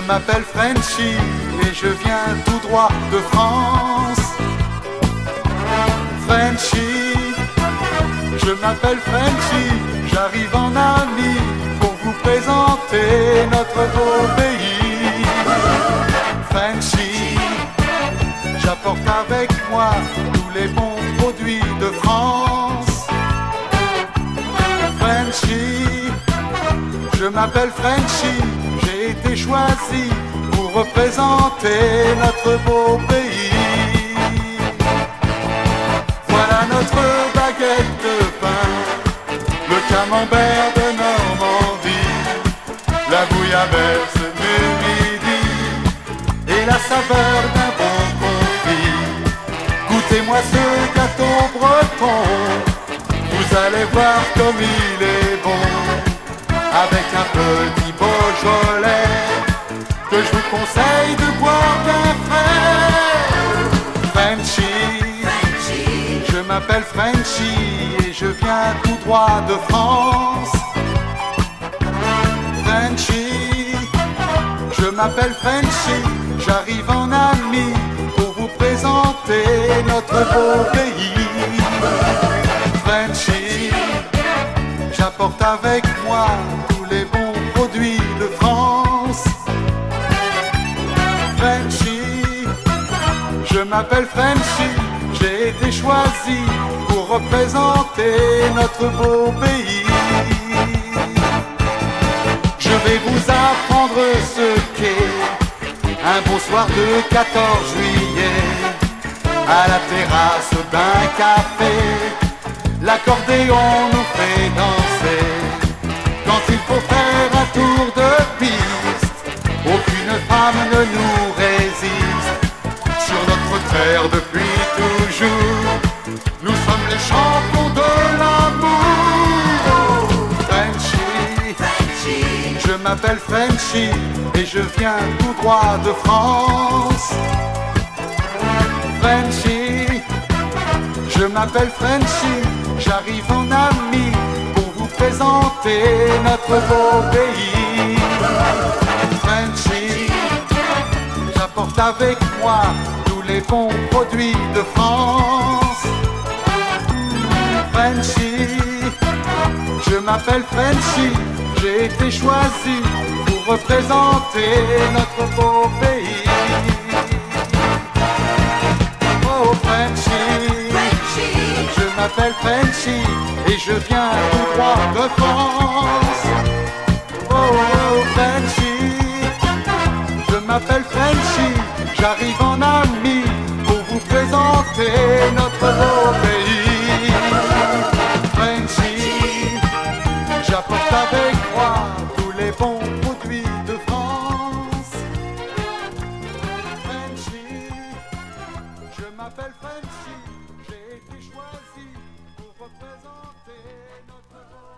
Je m'appelle Frenchy et je viens tout droit de France. Frenchy, je m'appelle Frenchy, j'arrive en ami pour vous présenter notre beau pays. Frenchy, j'apporte avec moi tous les bons produits de France. Frenchy, je m'appelle Frenchy, été choisi pour représenter notre beau pays. Voilà notre baguette de pain, le camembert de Normandie, la bouillabaisse du midi et la saveur d'un bon confit. Goûtez-moi ce gâteau breton, vous allez voir comme il est bon, avec un petit Beaujolais que je vous conseille de boire bien frais. Frenchy, je m'appelle Frenchy et je viens tout droit de France. Frenchy, je m'appelle Frenchy, j'arrive en ami pour vous présenter notre beau pays. Frenchy, j'apporte avec moi je m'appelle Frenchy, j'ai été choisi pour représenter notre beau pays. Je vais vous apprendre ce qu'est un beau soir de 14 juillet à la terrasse d'un café. L'accordéon nous fait danser quand il faut faire un tour de piste. Aucune femme ne nous m'appelle Frenchy et je viens tout droit de France. Frenchy, je m'appelle Frenchy, j'arrive en ami pour vous présenter notre beau pays. Frenchy, j'apporte avec moi tous les bons produits de France. Frenchy, je m'appelle Frenchy, j'ai été choisi pour représenter notre beau pays. Oh Frenchy, je m'appelle Frenchy et je viens tout droit de France. Oh, oh Frenchy, je m'appelle Frenchy, j'arrive en ami pour vous présenter notre beau pays. Frenchy, j'apporte avec les bons produits de France. Frenchy, je m'appelle Frenchy, j'ai été choisi pour représenter notre.